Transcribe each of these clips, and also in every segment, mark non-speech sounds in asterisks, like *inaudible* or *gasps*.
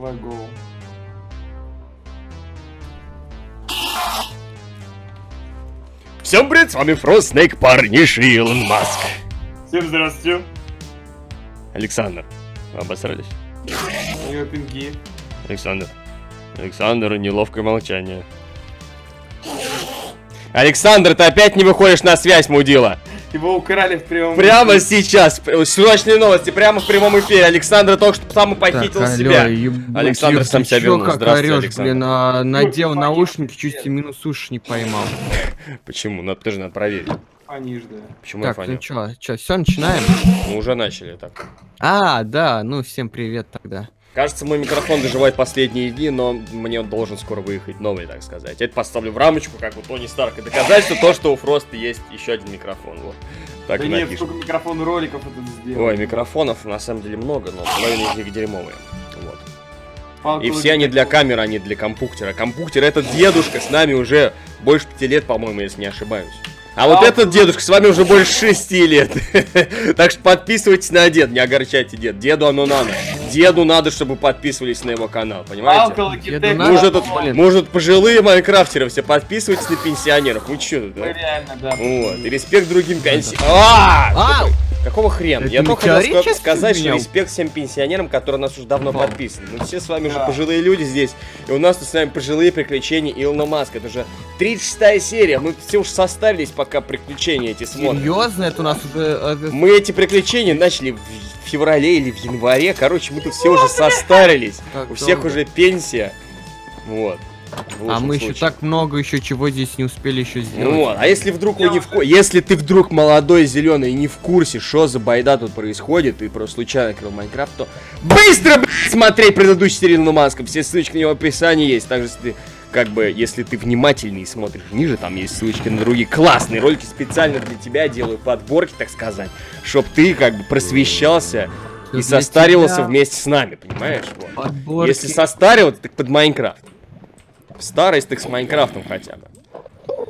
Вагоу. Всем привет, с вами Фрост Снейк, парниша и Илон Маск. Всем здравствуйте. Александр, вы обосрались? Я пинги. Александр. Александр, неловкое молчание. Александр, ты опять не выходишь на связь, мудила. Его украли в прямом Прямо эфире. сейчас, срочные новости, прямо в прямом эфире. Александр только что сам похитил Так, себя. алло, ебать, Александр сам себя вернул. как Александр. блин, а, надел Ну, наушники, чуть минус уши не поймал. *laughs* Почему? Надо тоже надо проверить. Фанишь, да. Почему я Так, фаню? ну чё, чё, все, начинаем? Мы уже начали так. А, да, ну всем привет тогда. Кажется, мой микрофон доживает последние дни, но мне он должен скоро выехать новый, так сказать. Это поставлю в рамочку, как у Тони Старка. Доказательство то, что у Фроста есть еще один микрофон. Вот. Так да нет, напишем. сколько микрофон роликов это сделал. Ой, микрофонов на самом деле много, но половина из них дерьмовые. Вот. И все они для камеры, а не для компьютера. Компьютер этот дедушка с нами уже больше пяти лет, по-моему, если не ошибаюсь. А вот А, этот дедушка с вами уже больше шести лет. *laughs* Так что подписывайтесь на дед, не огорчайте дед. Деду оно надо. Деду надо, чтобы подписывались на его канал, понимаете? Уже тут пожилые майнкрафтеры все подписывайтесь на пенсионеров. Вы реально, да. Вот, и респект другим пенсионерам. Какого хрена? Это Я только хотел ска- сказать, что респект всем пенсионерам, которые нас уже давно Вау. подписаны. Мы все с вами уже Да. пожилые люди здесь. И у нас тут с вами пожилые приключения Илона Маска. Это уже 36 серия. Мы все уже состарились, пока приключения эти смотрим. Серьезно, это у нас уже... э, э, Мы эти приключения начали в феврале или в январе. Короче, мы тут все уже состарились. как У всех долго. уже пенсия. Вот. А мы еще так много еще чего здесь не успели еще сделать. Ну а если вдруг вы не в ку- если ты вдруг молодой зеленый и не в курсе, что за байда тут происходит, и просто случайно открыл Майнкрафт, то быстро блядь, смотреть предыдущий серию Илона Маска. Все ссылочки на него в описании есть. Также если ты как бы, если ты внимательный и смотришь ниже, там есть ссылочки на другие классные ролики специально для тебя делаю подборки, так сказать, чтоб ты как бы просвещался и состарился тебя вместе с нами, понимаешь? Вот. Подборки. Если состарился, так под Майнкрафт. Старость, так с Майнкрафтом хотя бы.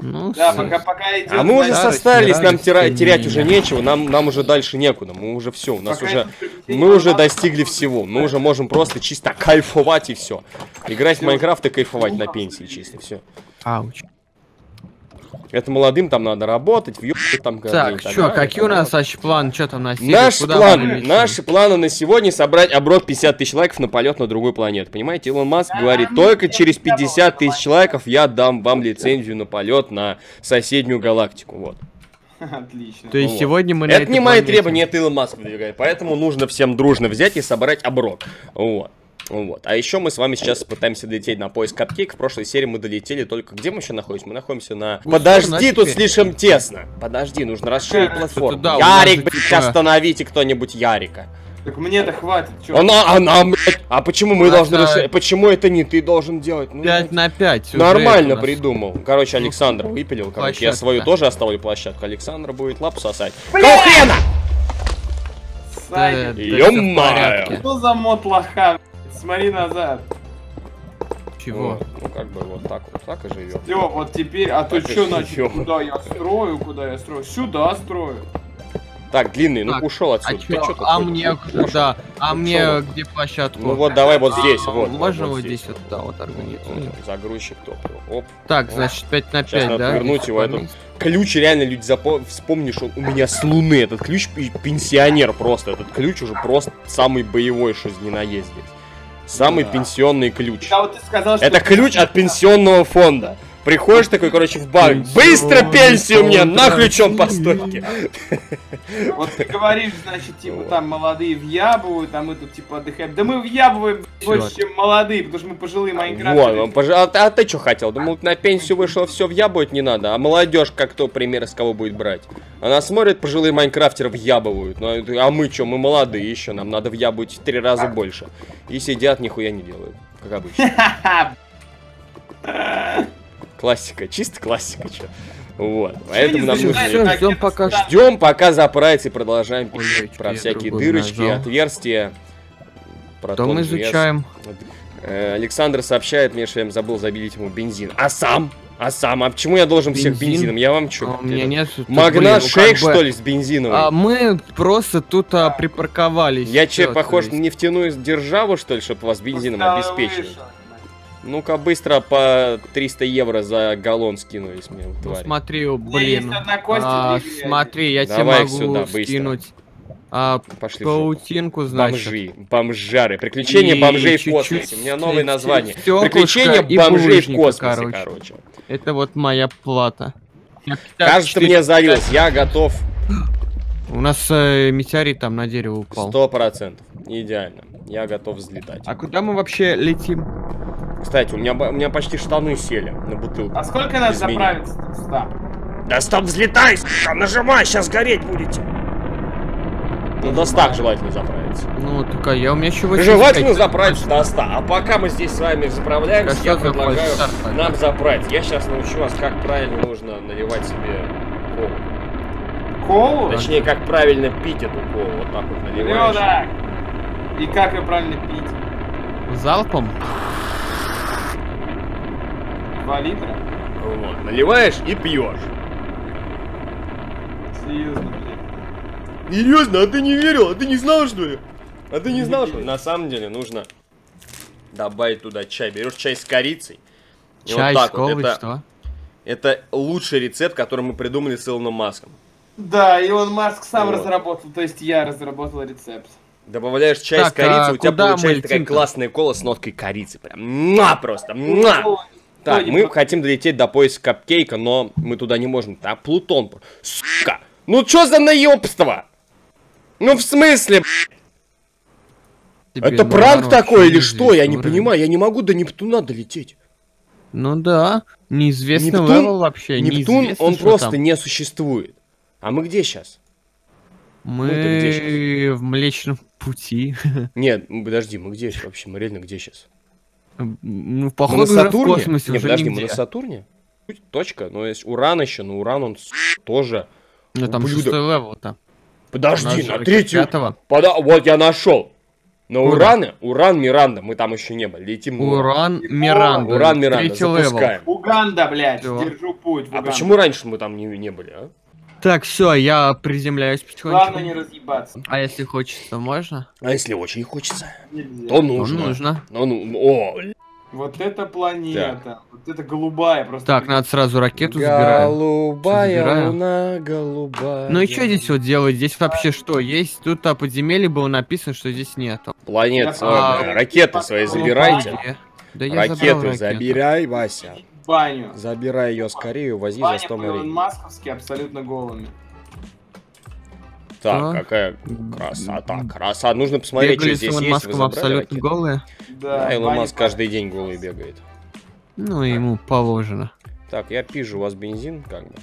Ну, Да, пока, пока идет. А мы уже состарились, нам тера- терять уже нечего, нам, нам уже дальше некуда, мы уже все, у нас Пока уже, мы уже достигли всего, мы уже можем просто чисто кайфовать и все. Играть в Майнкрафт и кайфовать на пенсии чисто, все. Ouch. Это молодым там надо работать, въебать там каждый день Так, чё, далее. какие у нас вообще планы? Что там на серию? Наш Куда план, наши планы на сегодня собрать оброк 50 тысяч лайков на полет на другую планету. Понимаете, Илон Маск говорит, только через 50 тысяч лайков я дам вам лицензию на полет на соседнюю галактику. Вот. *laughs* Отлично. То есть Вот. сегодня мы на Это не мои требования, это Илон Маск выдвигает. Поэтому нужно всем дружно взять и собрать оброк. Вот. Вот. А еще мы с вами сейчас пытаемся долететь на поиск капкейк. В прошлой серии мы долетели только... Где мы еще находимся? Мы находимся на... Ну, Подожди, тут слишком тесно. Подожди, нужно расширить Что-то платформу. нас Ярик, блядь, типа- остановите кто-нибудь Ярика. Так мне-то хватит. Чё? Она, она, блядь, а почему мы Это- должны расширить? Почему это не ты должен делать? Ну, 5 на 5. Нормально придумал. Короче, Александр выпилил. Короче, я свою тоже оставлю площадку. Александр будет лапу сосать. Какого хрена? Ё-моё. Что за мод лоха? Смотри назад. Чего? Вот, Ну, как бы вот так вот, так и живем. Все, вот теперь, а то Так и что живём. куда я строю, куда я строю? Сюда строю. Так, длинный, ну Так, ушел А отсюда. Ты чё, а ходишь? мне, Ушёл. да, а мне где площадку? Ну вот давай вот здесь, А, вот. Можно вот вот здесь вот, да, вот организуем. Загрузчик топ. Оп. Так, значит, 5 на 5, Сейчас надо да? повернуть его, Поместим. этот ключ реально люди запо... вспомнишь, он у меня с луны. Этот ключ пенсионер просто. Этот ключ уже просто самый боевой, что не на есть здесь. Самый Да. пенсионный ключ. Да вот ты сказал, что... Это ключ от пенсионного фонда. Приходишь такой, короче, в банк. Быстро пенсию мне, фонд на ключом по стойке. *laughs* Вот ты говоришь, значит, типа, там молодые въябывают, а мы тут, типа, отдыхаем. Да мы въябываем больше, чем молодые, потому что мы пожилые Вот, майнкрафтеры. он пож- а, а ты что хотел? Думал, на пенсию вышел, все въябывать не надо. А молодежь, как кто пример, с кого будет брать? Она смотрит, пожилые майнкрафтеры въябывают. Ну, а а мы что, мы молодые еще, нам надо въябывать в три раза больше. И сидят, нихуя не делают, как обычно. *laughs* *laughs* Классика, чисто классика, что. Вот, поэтому нам нужно... Всё, ждём пока. Ждем, пока заправится и продолжаем Ой, писать про я всякие дырочки, нажал. отверстия. Про То мы изучаем. Э, Александр сообщает мне, что я забыл забить ему бензин. А сам? А сам, а почему я должен всех Бензин? бензином? Я вам А что? у меня нет... Магнат блин, ну, шейк, бы, что ли, с бензиновым? А мы просто тут а, припарковались. я че, похож на нефтяную державу, что ли, чтобы вас бензином обеспечили? выше. Ну-ка, быстро по 300 евро за галлон скинулись мне, Ну, смотри, блин. а, в смотри, я тебе Давай могу сюда, быстро. скинуть а, Пошли в паутинку, значит. Бомжи, бомжары, приключения И бомжей в чуть-чуть космосе. У меня новое название. Приключения бомжей в космосе, короче. короче. Это вот моя плата. Кажется, Так, мне завелось. Я готов. У нас э, метеорит там на дерево упал. Сто процентов. Идеально. Я готов взлетать. А куда мы вообще летим? Кстати, у меня, у меня почти штаны сели на бутылку. А сколько надо заправиться? Стоп. Да стоп, взлетай, нажимай, сейчас гореть будете. Ну, до 100 желательно заправиться. Ну, только я у меня еще Желательно заправиться до 100. А пока мы здесь с вами заправляемся, я предлагаю нам заправить. Я сейчас научу вас, как правильно нужно наливать себе колу. Колу? Точнее, как правильно пить эту колу. Вот так вот наливаешь. И как ее правильно пить? Залпом? Два литра? Вот, наливаешь и пьешь. Серьезно, блин. Серьезно, а ты не верил? А ты не знал, что ли? А ты не знал, что ли? На самом деле нужно добавить туда чай. Берешь чай с корицей. И Чай вот с так вот. колой, Это, что? это лучший рецепт, который мы придумали с Илоном Маском. Да, Илон Маск сам Вот. разработал, то есть я разработал рецепт. Добавляешь чай с Так, а корицей, у тебя получается такая классная кола с ноткой корицы. Прям муа просто. Ой, Так, мы хотим долететь до пояса капкейка, но мы туда не можем. Там Плутон. Сука! Ну чё за наебство? Ну в смысле? Тебе Это на пранк такой или что? Я не уровень. понимаю, я не могу до Нептуна долететь. Ну да, неизвестный Нептун- level вообще. Нептун, неизвестно, он просто там. не существует. А мы где сейчас? Мы Ну, в Млечном Пути. *laughs* Нет, подожди, мы где вообще? Мы реально где сейчас? Ну, Мы на походу, уже в Сатурне? космосе Не, уже подожди, мы нигде. на Сатурне? Точка, но есть Уран еще, но Уран он тоже. Ну там шестой level -то. Подожди, на третью. Пода... Вот я нашел. На? Ураны, Уран, Миранда, мы там еще не были. Летим Уран Миранда. Уран, Миранда, запускаем. Уганда, блядь, держу путь А почему раньше мы там не, не были, а? Так, все, я приземляюсь Главное не разъебаться. А если хочется, можно? А если очень хочется? Нельзя. То Ну, нужно. нужно. Ну, ну, о, Вот это планета. Вот это голубая просто. Так, надо сразу ракету забирать. голубая Забираю. луна, голубая. Ну и что здесь вот делать? Здесь вообще что? Есть тут о подземелье было написано, что здесь нету. Планет, Я свои, понял. ракеты свои забирайте. Да я ракету. забирай, Вася. Баню. Забирай ее скорее, увози за Баня 100 по Илон морей. Масковски абсолютно голыми. Так, А? какая красота, красота. Нужно посмотреть, Бегали что здесь Илон есть. Вы абсолютно ракеты? голые. Да, Да, Илон Маск каждый день голый бегает. Ну, ему положено. Так, я пижу, у вас бензин, как бы.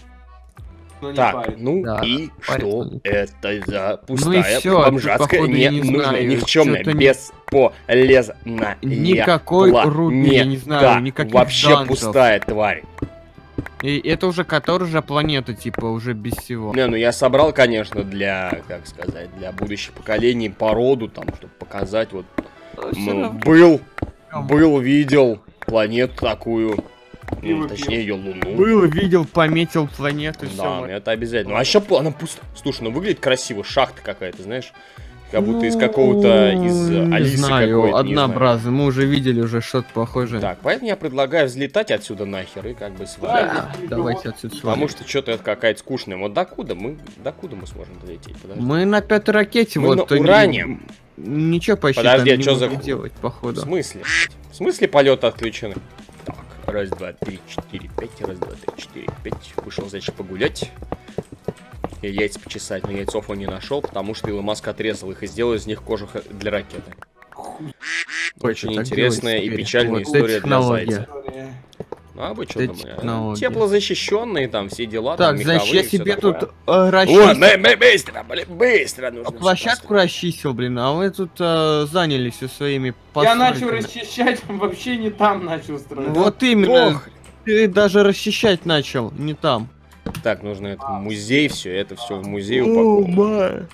Ну, не Так, парит. ну Да, и что он. это за пустая, всё, тут, бомжатская, походу, не, не нужная, никчемная, бесполезная. Никакой руды, я не знаю, никаких Вообще данжев. пустая тварь. И это уже которая же планета, типа, уже без всего. Не, ну я собрал, конечно, для, как сказать, для будущих поколений породу, там, чтобы показать, вот, ну, был, был, видел планету такую, И ну, точнее, ее луну. Был, видел, пометил планету, Да, ну все. это обязательно. Ну, а еще она пуста. Слушай, ну выглядит красиво, шахта какая-то, знаешь, как будто из какого-то, из Ну, Не Алисы знаю, какой-то, не знаю. однообразно. Мы уже видели уже что-то похожее. Так, поэтому я предлагаю взлетать отсюда нахер и как бы свалить. Да. Да, давайте отсюда Потому свалим. что что-то это какая-то скучная. Вот докуда мы, докуда мы сможем долететь? Подожди. Мы на пятой ракете, Мы вот. на не- уране. Ничего почти Подожди, там а не чё за делать, В походу. смысле? В смысле полет отключены? Раз, два, три, четыре, пять, раз, два, три, четыре, пять. Вышел, значит, погулять. И яйца почесать, но яйцов он не нашел, потому что Илон Маск отрезал их и сделал из них кожух для ракеты. Очень интересная и печальная Вот история для зайца. Ну, а вы что думали? технология. Теплозащищенные там все дела, Так, там значит, я себе такое. тут э, О, расчистил. мы- мы быстро, блин, быстро нужно. Площадку расчистил, блин, а вы тут э, занялись все своими Я начал расчищать, вообще не там начал строить. Вот именно, Ох. ты даже расчищать начал, не там. Так, нужно это в музей все, это все в музей упаковано.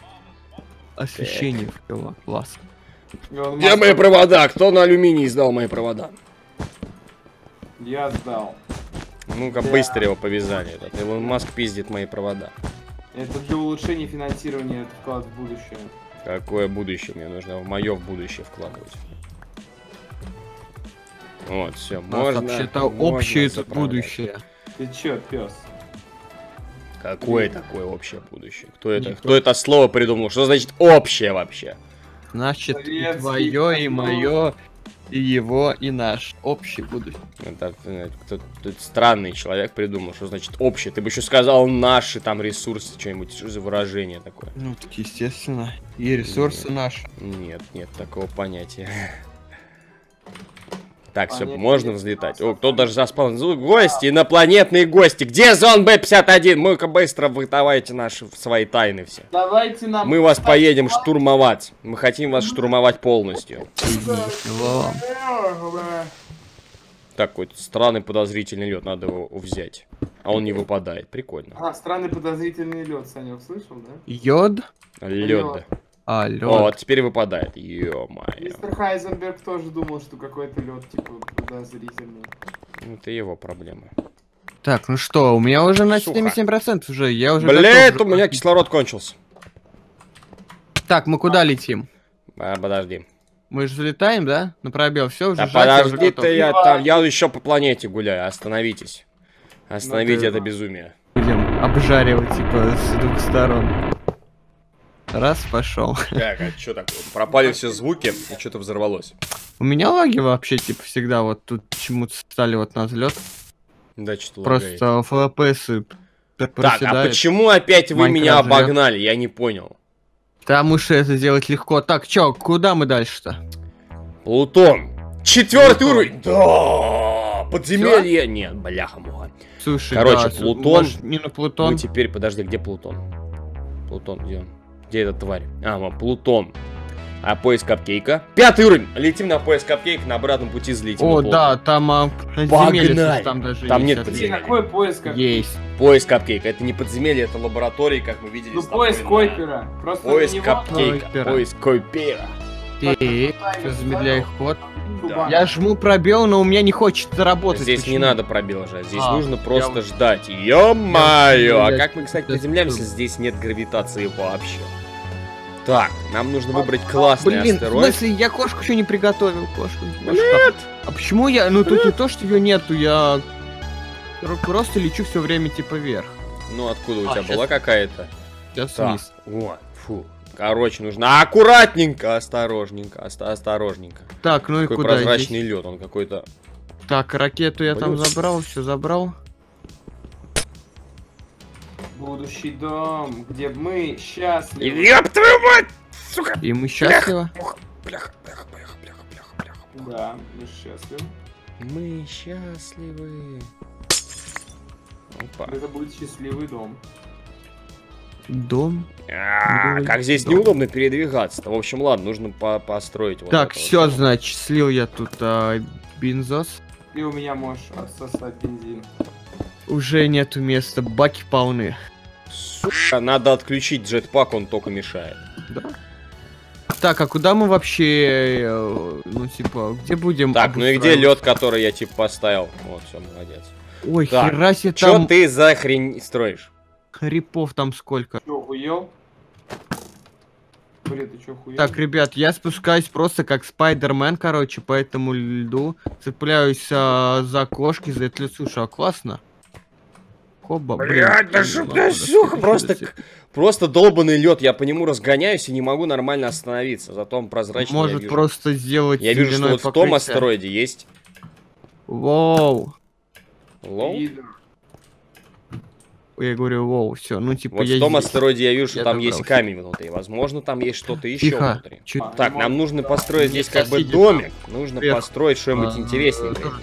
Освещение впило, класс. Где мои провода? Кто на алюминий сдал мои провода? Я сдал. Ну-ка, Да. быстро его повязали. Этот Илон Маск пиздит мои провода. Это для улучшения финансирования это вклад в будущее. Какое будущее? Мне нужно в мое будущее вкладывать. Вот, все, можно. вообще-то общее это будущее. Ты чё, пес? Какое такое общее будущее? Кто это? Никто. Кто это слово придумал? Что значит общее вообще? Значит, и Советский твое, и мое, и его, и наш. Общее будущее. Это э, кто-то тут странный человек придумал, что значит общее. Ты бы еще сказал наши там ресурсы, что-нибудь, что за выражение такое? Ну, так естественно. И ресурсы наши. Нет, нет такого понятия. *laughs* Так, все, можно взлетать. О, кто даже заспал. Гости, инопланетные гости. Где зон Б-51? Мы-ка быстро выдавайте наши свои тайны все. Давайте нам... Мы вас поедем штурмовать. Мы хотим вас штурмовать полностью. Во. Так, какой-то странный подозрительный лед, надо его взять. А он не выпадает, прикольно. А, странный подозрительный лед, Санек, слышал, да? Йод? Лед. А, лед. О, вот теперь выпадает. Ё-моё. Мистер Хайзенберг тоже думал, что какой-то лед, типа, подозрительный. Это его проблемы. Так, ну что, у меня уже на Сухо. 77% уже, я уже Блять, готов у меня кислород кончился. Так, мы куда летим? А, подожди. Мы же залетаем, да? На пробел, все, уже Да жать, я подожди готов. ты, я там, я еще по планете гуляю, остановитесь. Остановите ты- это безумие. Будем обжаривать, типа, с двух сторон. Раз, пошел. Так, а что такое? Пропали все звуки, и что-то взорвалось. У меня лаги вообще, типа, всегда вот тут почему-то стали вот на взлет. Да, что-то лагает. Просто FPS Так, а почему опять вы Майнкрафт меня жрет. обогнали? Я не понял. Потому что это сделать легко. Так, чё, куда мы дальше-то? Плутон. Четвертый уровень. Да. Подземелье. Нет, бляха муха. Слушай, Короче, да, Плутон. не на Плутон. Ну теперь, подожди, где Плутон? Плутон, где он? Где эта тварь? А, вон, Плутон. А поиск капкейка. Пятый уровень. Летим на поиск капкейка, на обратном пути взлетим. О, да, там а, подземелье, там даже Там есть нет подземелья. Какой поиск? Есть. Поиск капкейка. Это не подземелье, это лаборатория, как мы видели. Ну, поиск на- Койпера. Просто Поиск него капкейка. Койпера. Поиск Койпера. Ты, замедляй ход. труба. Я жму пробел, но у меня не хочет работать. Здесь не Почему? надо пробел жать, здесь А, нужно просто я- ждать. Ё-моё! А как мы, кстати, приземляемся? Здесь нет гравитации вообще. Так, нам нужно выбрать классный Блин, в астероид. смысле, я кошку еще не приготовил, кошку. Нет! А почему я, ну тут не то, что ее нету, я просто лечу все время типа вверх. Ну, откуда у А, тебя щас- была какая-то? Сейчас Так, вниз. вот, фу. Короче, нужно аккуратненько, осторожненько, оста- осторожненько. Так, ну и Какой куда прозрачный здесь? лед, он какой-то... Так, ракету я там Блин. забрал, все забрал. Будущий дом, где мы счастливы. Ёб твою мать! Сука! И мы счастливы. Бляха, бляха, бляха, бляха, бляха, бляха. Да, мы счастливы. Мы счастливы. Опа. Это будет счастливый дом. Дом. А, как здесь дом. неудобно передвигаться. В общем, ладно, нужно по- построить вот так, это вот. все, значит, слил я тут а, бензос. Ты у меня можешь отсосать бензин. Уже нету места, баки полны. Сука, надо отключить джетпак, он только мешает. Так, а куда мы вообще, э, ну типа, где будем? Так, ну и где лед, который я типа поставил? Вот, все, молодец. Ой, Так, хера себе Че там ты за хрень строишь? хрипов там сколько. Чё, хуел? Блин, ты чё, хуел? Так, ребят, я спускаюсь просто как Спайдермен, короче, по этому льду. Цепляюсь а, за кошки, за это слушай, а классно. Хоба, блин. Блядь, да что ты, сука, просто, просто долбанный лед. Я по нему разгоняюсь и не могу нормально остановиться. Зато он прозрачный. я Может вижу. просто сделать Я вижу, что вот в том покрытие. астероиде есть Воу. лол. Пидор. Я говорю, воу, все, ну типа Вот я в том здесь. астероиде я вижу, что Я там есть добрался. камень внутри. Возможно, там есть что-то еще Тихо. внутри. А, Так, нам нужно построить здесь как бы домик. Нужно построить что-нибудь а, здесь.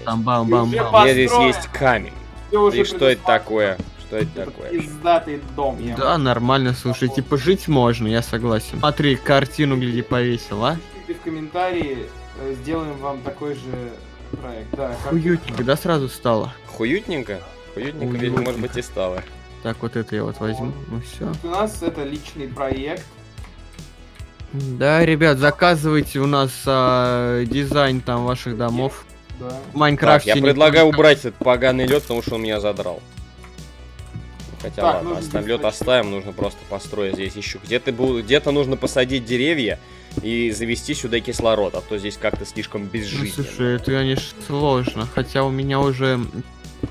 Там бам-бам-бам. Здесь есть камень? И что это такое? Что это такое? Пиздатый дом. я Да, нормально, слушай, типа жить можно, я согласен. Смотри, картину, гляди, повесил, а? Пишите в комментарии, э, сделаем вам такой же проект. Да, как- Уютненько, да, сразу стало? Хуютненько? Хуютненько, ведь, Уютненько. может быть, и стало. Так, вот это я вот возьму, ну все. У нас это личный проект. Да, ребят, заказывайте у нас а, дизайн там ваших домов. Да. В Так, Майнкрафте я не предлагаю только- убрать этот поганый лед, потому что он меня задрал. Хотя Так, ладно, нужно оставим лед оставим, нужно просто построить здесь еще. Где-то где-то нужно посадить деревья и завести сюда кислород, а то здесь как-то слишком Ну, безжизненно. слушай, это, конечно, сложно. Хотя у меня уже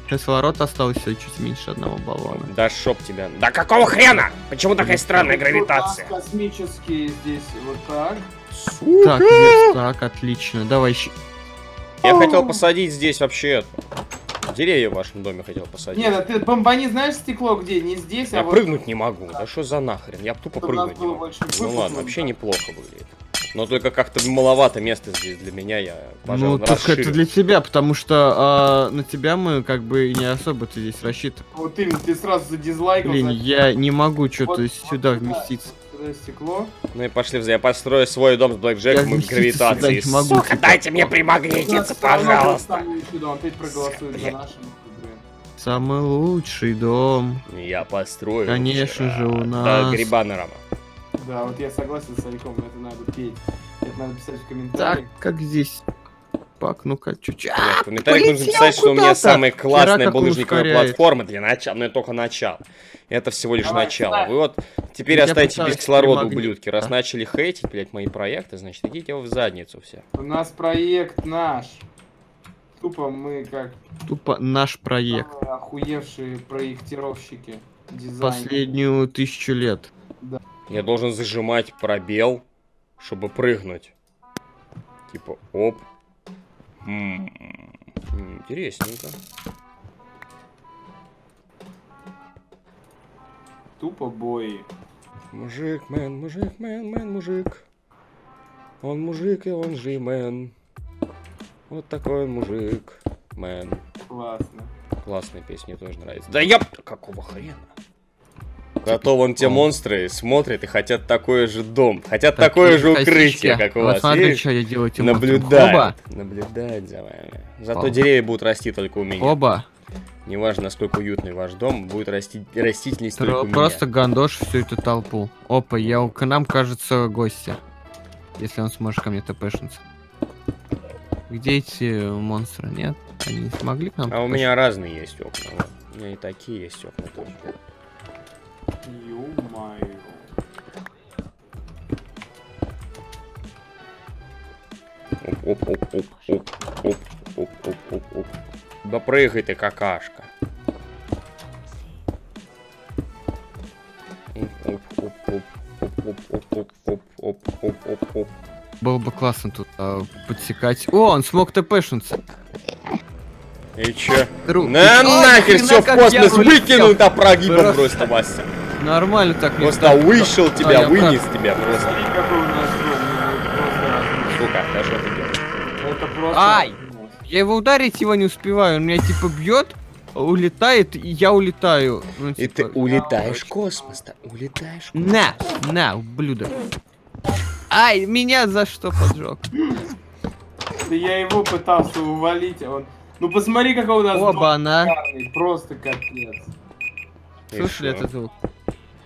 кислород остался чуть меньше одного баллона. Да шоп тебя. Да какого хрена? Почему такая странная Тут у нас гравитация? космические здесь вот так. Так, есть, так, отлично. Давай еще. Я хотел посадить здесь вообще деревья в вашем доме хотел посадить. Не, ну ты бомбани знаешь стекло где? Не здесь, Я а вот... прыгнуть не могу. Да что за нахрен? Я тупо Чтобы прыгнуть не могу. больше Ну ладно, вообще неплохо выглядит. Но только как-то маловато места здесь для меня, я, пожалуй, Ну, так расширю. это для тебя, потому что а, на тебя мы как бы не особо-то здесь рассчитываем. Вот именно, ты сразу задизлайкал. Блин, значит, я не могу вот- что-то вот сюда сюда, вместиться. Стекло. Ну и пошли в Я построю свой дом с блэкджеком и гравитацией. сюда не могу, Сука, типа. дайте мне примагнититься, пожалуйста. самый лучший дом, опять проголосуют за Блин. наши игры. Самый лучший дом. Я построю. Конечно же, у Да, нас- гриба на рама. Да, вот я согласен с Альком, это надо петь. Это надо писать в Так, комментариях. как здесь? Пак, ну-ка, чуть-чуть. В комментариях нужно полетел писать, что у меня самая классная булыжниковая платформа для начала. Но это только начало. Это всего лишь Давай, начало. Вы вот теперь оставите без кислорода, ублюдки. Раз Да. начали хейтить, блядь, мои проекты, значит, идите вы в задницу все. У нас проект наш. Тупо мы как Тупо наш проект. охуевшие проектировщики. Дизайн. Последнюю тысячу лет. Я должен зажимать пробел, чтобы прыгнуть. Типа, оп. Интересненько. Тупо бои. Мужик, мэн, мужик, мэн, мэн, мужик. Он мужик, и он же и мэн. Вот такой он мужик, мэн. Классно. Классная песня, мне тоже нравится. Да я... Какого хрена? Зато вон те монстры смотрят и хотят такой же дом. Хотят такое же укрытие, как у Вот вас. смотри, что я делаю этим. Наблюдают. Наблюдают за вами. Зато Оба. деревья будут расти только у меня. Оба. Неважно, насколько уютный ваш дом, будет расти растительность только Тро- у меня. Просто гандош всю эту толпу. Опа, я у- к нам, кажется, гости. Если он сможет ко мне тпшнуться. Где эти монстры? Нет? Они не смогли к нам А у меня разные есть окна. вот. У меня и такие есть окна тоже. Ё-моё. Оп-оп-оп-оп-оп-оп-оп-оп. Да прыгай ты, какашка. Было бы классно тут а, подсекать. О, он смог тпшнуться. И чё? Ру- На нахер все в космос выкинул, да прогибом Просто. Вася. Нормально так не Просто вышел А, тебя, я вынес тебя просто. Смотри, какой у нас дом. Сука, да что ты делаешь? Это просто... Ай! Я его ударить его не успеваю, он меня типа бьет, улетает, и я улетаю. Ну, И типа, ты улетаешь в космос, да? Улетаешь в космос. На, на, ублюдок. Ай, меня за что поджег? Да я его пытался увалить, а он... Ну посмотри, какой у нас дом Оба-на. шикарный, просто капец. Слышали этот звук?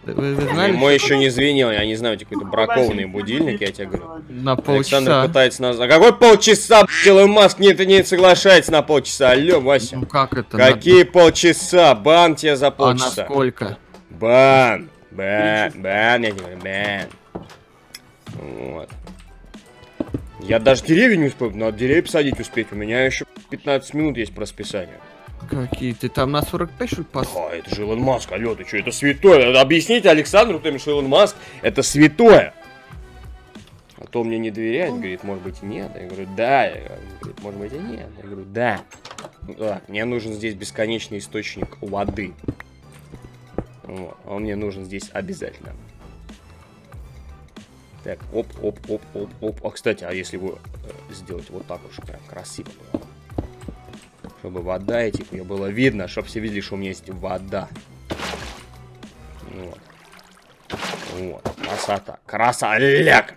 Вы, вы знали, Мой еще не звенел, я не знаю, какой-то бракованный будильник, я тебе говорю. на Александр полчаса? пытается нас... А какой полчаса, Илон Маск не, не соглашается на полчаса? Алло, Вася. Ну как это? Какие полчаса? Бан тебе за На... А полчаса. насколько? Бан. Бан. Бан, я тебе говорю, бан. Вот. Я даже деревья не успел, надо деревья посадить успеть. У меня еще 15 минут есть по расписанию. Какие ты там на 45 что ли пос... А, это же Илон Маск, алло, ты что, это святое. Надо объяснить Александру, кто что Илон Маск, это святое. А то мне не доверяет, говорит, может быть нет. Я говорю, да. Я говорю, может быть и нет. Я говорю, да. Так, мне нужен здесь бесконечный источник воды. Вот, он мне нужен здесь обязательно. Так, оп, оп, оп, оп, оп. А, кстати, а если его э, сделать вот так уж прям красиво было? Чтобы вода, и типа, ее было видно, чтобы все видели, что у меня есть вода. Вот. Вот. Красота. Красоляк.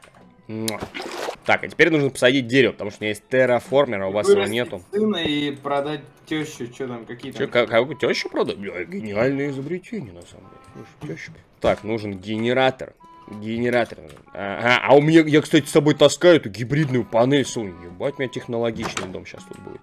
Так, а теперь нужно посадить дерево, потому что у меня есть терраформер, а у вас его нету. сына и продать тещу, что там, какие как, какую тещу продать? Бля, гениальное изобретение, на самом деле. Слушай, тещу. Так, нужен генератор. Генератор. Ага, а у меня, я, кстати, с собой таскаю эту гибридную панель, Сунь. Ебать, у меня технологичный дом сейчас тут будет.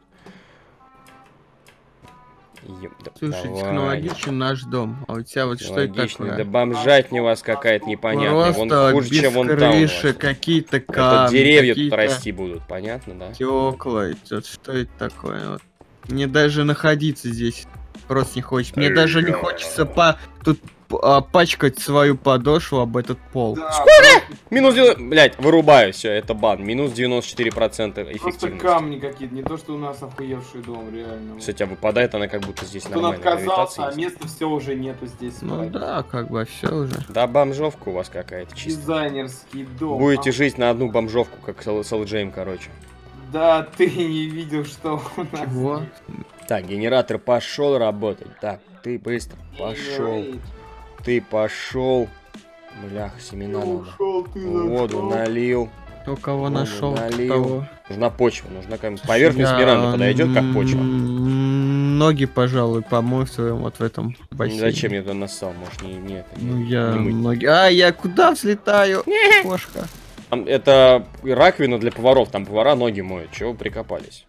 Еб- да Слушай, давай. технологичен наш дом. А у тебя вот что это такое? Да бомжатня у вас какая-то непонятная. Вон Просто хуже, без чем вон крыши, какие-то Это камни, деревья тут какие-то расти будут, понятно, да? стекла. Вот что это такое? Вот. Мне даже находиться здесь просто не хочется. Мне даже не хочется по тут а, пачкать свою подошву об этот пол. Да, Минус 90... Блять, вырубаю, все, это бан. Минус 94% Просто эффективности. камни какие-то, не то, что у нас охуевший дом, реально. Все, тебя выпадает, она как будто здесь Он нормально. отказался, а места все уже нету здесь. Ну спать. да, как бы все уже. Да, бомжовка у вас какая-то чисто. Дизайнерский дом. Будете А, жить на одну бомжовку, как с LJM, короче. Да, ты не видел, что у нас. Чего? Так, генератор пошел работать. Так, ты быстро пошел. Ты пошел. Блях, семена надо. Ушел ты Воду зашел. налил. Кто кого Воду нашел, налил. того. Нужна почва, нужна какая-нибудь поверхность Миранды подойдет как почва. Ноги, пожалуй, помою в своем вот в этом бассейне. Зачем я туда нассал? Может, не, не это, не- Ну я не мыть. ноги. А, я куда взлетаю? Кошка. Там Это раковина для поваров, там повара ноги моют. Чего вы прикопались?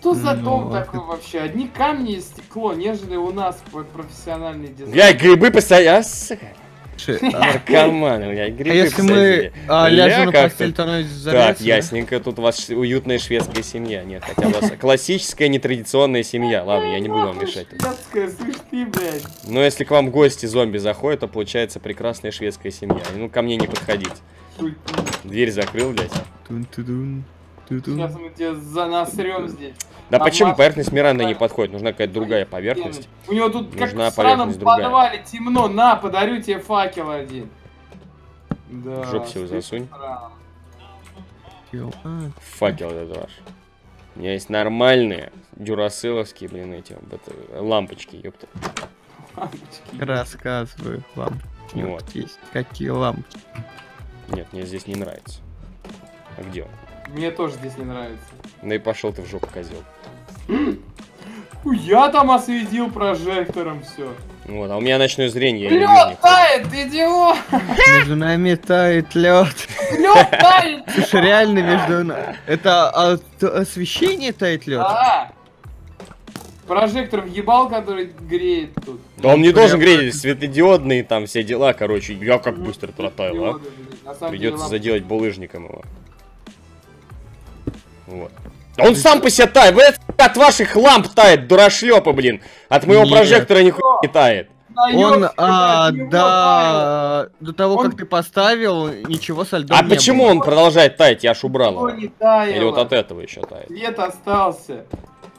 Что за Ну, дом такой вообще? Одни камни и стекло, нежели у нас профессиональный дизайн. Блядь, грибы *laughs* посадили. А, а- Наркоманы, блядь, А грибы если мы а, Ля ляжем на постель, то она Так, ясненько, тут у вас уютная шведская семья. Нет, хотя у вас классическая нетрадиционная семья. Ладно, я не буду вам мешать. тут. Шведская, слышь ты, блядь. Но если к вам гости зомби заходят, то получается прекрасная шведская семья. Ну, ко мне не подходить. Дверь закрыл, блядь. Сейчас мы тебе за насрем здесь. Да А почему поверхность Миранды не подходит? Нужна какая-то другая поверхность. У него тут как Нужна в странном подвале темно. На, подарю тебе факел один. Да. В жопу себе слишком засунь. странно. А, Факел этот ваш. У меня есть нормальные дюрасыловские, блин, эти это, лампочки, ёпта. Лампочки. Рассказываю вам. Вот. Есть какие лампы. Нет, мне здесь не нравится. А где он? Мне тоже здесь не нравится. Ну и пошел ты в жопу, козел. Я там осветил прожектором все. Вот, а у меня ночное зрение, Лед тает, идиот! Между нами тает лед. Лед тает! Слушай, реально между нами. Это от освещение тает лед? А! Прожектор въебал, который греет тут. Да он не должен греть светодиодные там все дела, короче. Я как быстро протаял, а? Придется заделать булыжником его. Вот. Да Он сам по себе тает. Вы от ваших ламп тает, дурашлепа, блин. От моего Нет. прожектора нихуя не тает. Да Он, а, да, до того, Он- как ты поставил, ничего со льдом А не почему было. он продолжает таять? Я ж убрал его. не таяло. Или вот от этого еще тает. Свет остался.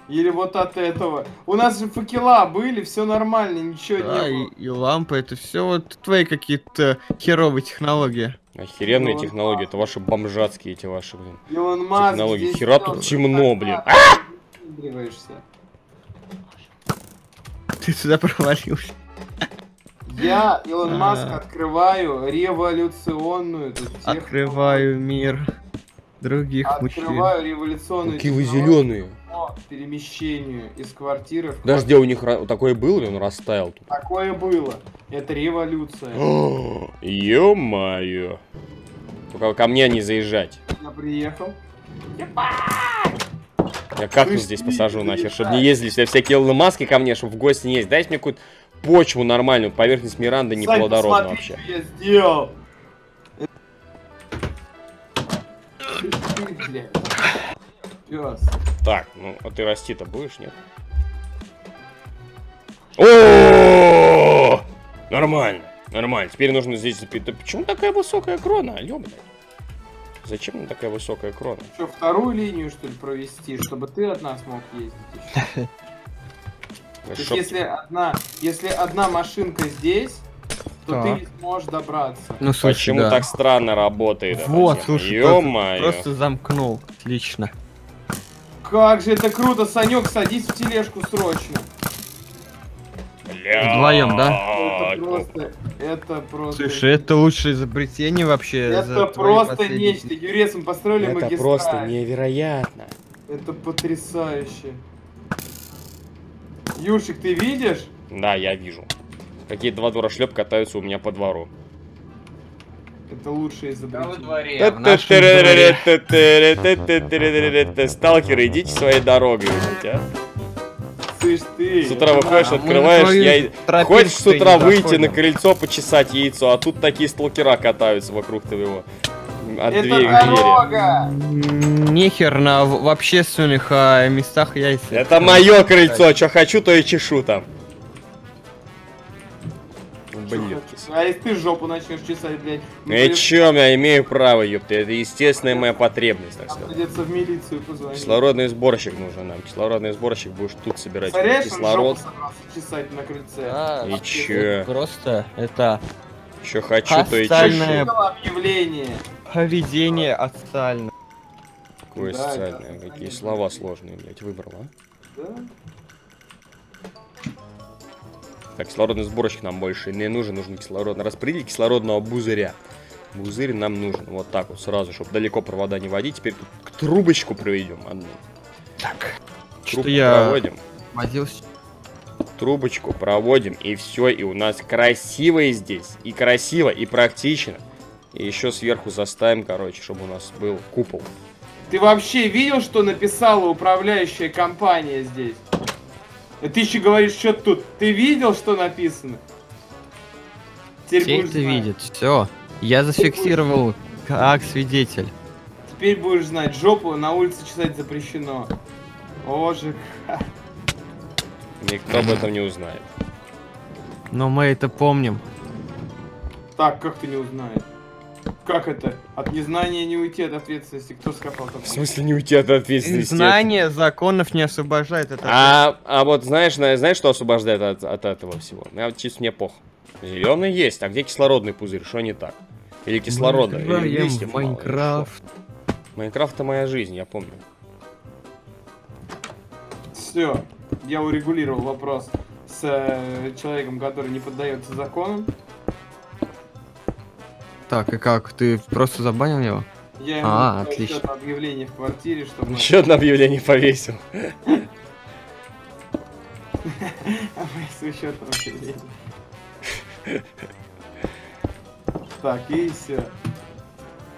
Или вот от этого. У нас же факела были, все нормально, ничего Да, не и, было. и лампы, это все вот твои какие-то херовые технологии. Охеренные Ну, технологии, это ваши бомжатские, эти ваши, блин. Илон Маск технологии. Хера тут темно, блин. Выпендриваешься. Ты сюда провалился. Я, Илон А. Маск, открываю революционную тут технологию. Открываю мир других мужчин. Открываю революционную Какие вы зеленые. По перемещению из квартиры в Даже где у них такое было, или он растаял тут? Такое было. Это революция. *gasps* Ё-моё. Только ко мне не заезжать. Я приехал. Я кактус Слышь, здесь ты, посажу ты нахер, не чтобы не ездили все всякие Илон Маски ко мне, чтобы в гости не ездить. Дайте мне какую-то почву нормальную, поверхность Миранды Сань, неплодородна посмотри, вообще. я сделал. Ты, блядь. Пёс. Так, ну, а ты расти-то будешь, нет? О, Нормально, нормально. Теперь нужно здесь запить. Да почему такая высокая крона? Алё, блядь. Зачем мне такая высокая крона? Что, вторую линию, что ли, провести, чтобы ты от нас мог ездить еще? *laughs* То есть, если одна, если одна машинка здесь, то Так. ты не сможешь добраться. Ну, слушай, Почему да. так странно работает? Вот, слушай, просто, просто замкнул. Отлично. Как же это круто, Санек, садись в тележку срочно. Бля. Вдвоем, да? Это просто, это просто... Слушай, это лучшее изобретение вообще. это просто последние- нечто. Юрец, мы построили Это магистраль. просто невероятно. Это потрясающе. Юрчик, ты видишь? Да, я вижу. Какие два дурашлеп катаются у меня по двору. Это лучшее изобретение. Сталкеры, идите своей дорогой, блядь, а. Слышь ты. С утра выходишь, открываешь, я... Хочешь с утра выйти на крыльцо, почесать яйцо, а тут такие сталкера катаются вокруг твоего. От Это двери дорога! Нехер на в общественных а, местах яйца. Это мое крыльцо, что хочу, то и чешу там. Блин. А если ты жопу начнешь чесать, блядь, ну, чё, я имею право, ёпта, это естественная моя потребность, так сказать. придется в милицию позвонить. Кислородный сборщик нужен нам. Кислородный сборщик будешь тут собирать он кислород. чесать на крыльце. А, И чё? Просто это Что хочу, то и чешу. Объявление. поведение отстально. Какое Да, социальное, да, какие слова сложные, блядь, выбрал, а? Да? Так, кислородный сборщик нам больше не нужен, нужен кислородный распределитель кислородного пузыря. Пузырь нам нужен, вот так вот сразу, чтобы далеко провода не водить. Теперь тут к трубочку проведем одну. Так. Трубку Что я проводим, возился. трубочку проводим, и все, и у нас красиво и здесь. И красиво, и практично. И еще сверху заставим, короче, чтобы у нас был купол. Ты вообще видел, что написала управляющая компания здесь? И ты еще говоришь, что тут. Ты видел, что написано? Теперь Все будешь это знать. видят. Все. Я зафиксировал как свидетель. Теперь будешь знать, жопу на улице чесать запрещено. О, ЖК. Никто об этом не узнает. Но мы это помним. Так, как ты не узнаешь? Как это? От незнания не уйти от ответственности. Кто скопал В такое? смысле не уйти от ответственности? Знание законов не освобождает от А, а вот знаешь, на- знаешь, что освобождает от, от этого всего? Я вот чисто мне пох. Зеленый есть, а где кислородный пузырь? Что не так? Или кислорода, Мы или играем листьев в Майнкрафт. Майнкрафт это моя жизнь, я помню. Все, я урегулировал вопрос с э, человеком, который не поддается законам. Так, и как? Ты просто забанил его? Я ему А, отлично. что-то объявление в квартире, чтобы... Еще одно объявление повесил. А *laughs* мы с учетом объявления. Так, и все.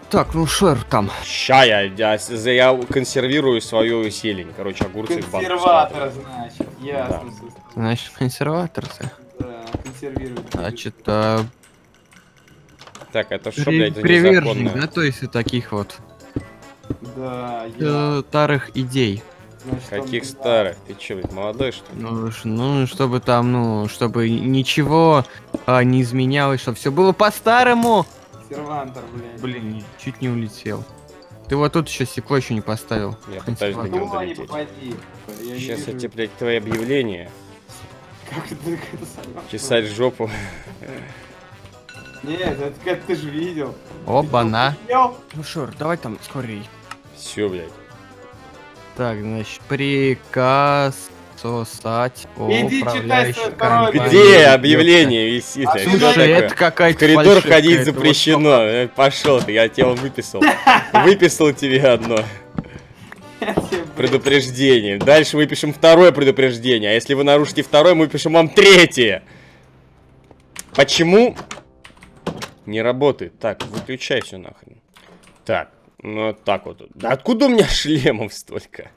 Так, ну шер там. Ща я, я, я консервирую свою зелень. Короче, огурцы в банку Консерватор, значит. Ясно. всё. Значит, консерватор ты. Да, консервирует. Значит, а, Так, это что, при- блядь, приверженник, да, то есть таких вот Да, я... э, старых идей. Значит, он, Каких да, старых? Ты че, блядь, молодой, что ли? Ну, ну, чтобы там, ну, чтобы ничего а, не изменялось, чтобы все было по-старому. Сервантор, блядь. Блин, чуть не улетел. Ты вот тут еще стекло еще не поставил. Я пытаюсь до него не долететь. Я Сейчас я тебе, блядь, твои объявления. Как это, как? Чесать жопу. *laughs* Нет, это как ты же видел. Оба-на. Ну, Шер, давай там скорей. Все, блядь. Так, значит, приказ сосать Иди читай. Где объявление висит? А слушай, это какая-то В коридор ходить запрещено. Э, Пошел ты, я тебе выписал. Выписал тебе одно предупреждение. Дальше выпишем второе предупреждение. А если вы нарушите второе, мы выпишем вам третье. Почему? Не работает. Так, выключай все нахрен. Так, ну вот так вот. Да откуда у меня *laughs* шлемов столько?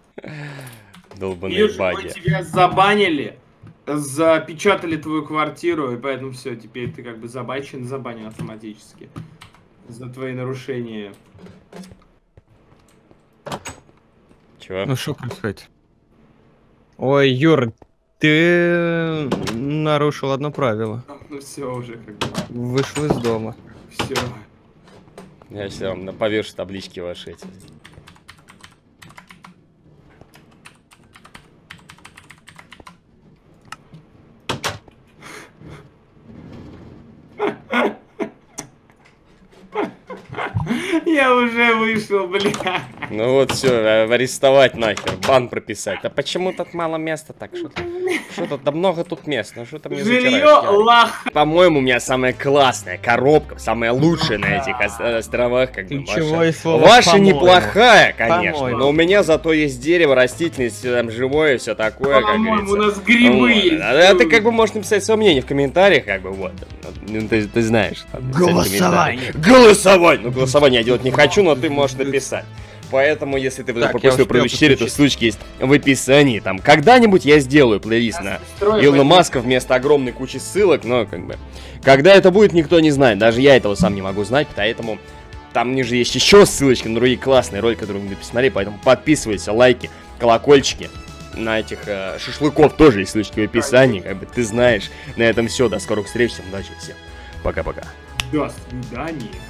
Долбаные мы баги. тебя забанили, запечатали твою квартиру, и поэтому все, теперь ты как бы забачен, забанен автоматически. За твои нарушения. Чего? Ну что происходит? Ой, Юр, ты нарушил одно правило. *laughs* Ну все уже как бы, Вышел из дома. все. Я все равно повешу таблички ваши эти. Я уже вышел, бля. Ну вот все, арестовать нахер, бан прописать. А почему тут мало места так? Что что тут? Да много тут мест, ну что там не Жилье лах. По-моему, у меня самая классная коробка, самая лучшая на этих ос- островах, как бы. Ваша, Ваша неплохая, конечно, но у меня зато есть дерево, растительность, там живое, все такое, как По-моему, у говорится. нас грибы Вот. есть. А ты как бы можешь написать свое мнение в комментариях, как бы вот. Ну, ты, ты знаешь. там, Голосование. Голосование! Ну, голосование я делать не хочу, но ты можешь написать. Поэтому, если ты вдруг Так, я пропустил предыдущие то ссылочки есть в описании. Там когда-нибудь я сделаю плейлист на Строй Илона. Маска вместо огромной кучи ссылок, но как бы... Когда это будет, никто не знает. Даже я этого сам не могу знать, поэтому... Там ниже есть еще ссылочки на другие классные ролики, которые вы посмотрели, поэтому подписывайся, лайки, колокольчики. На этих э, шашлыков тоже есть ссылочки в описании, как бы ты знаешь. На этом все, до скорых встреч, всем удачи, всем пока-пока. До свидания.